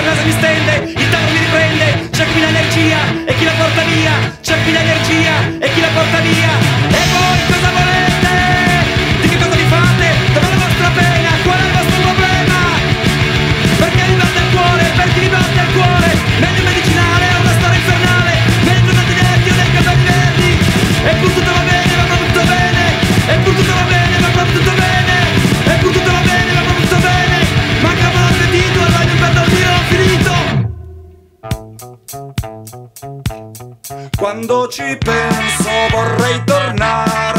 il naso mi stende, il tavolo mi riprende, c'è qui l'energia e chi la porta via, c'è qui l'energia. Quando ci penso vorrei tornare.